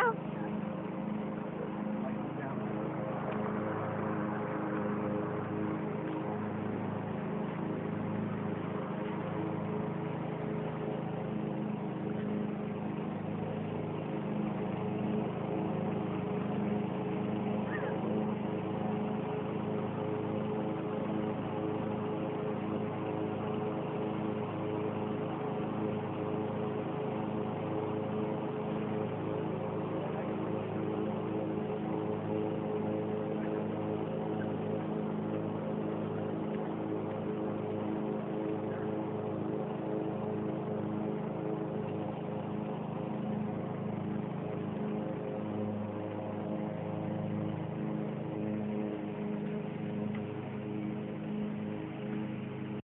now.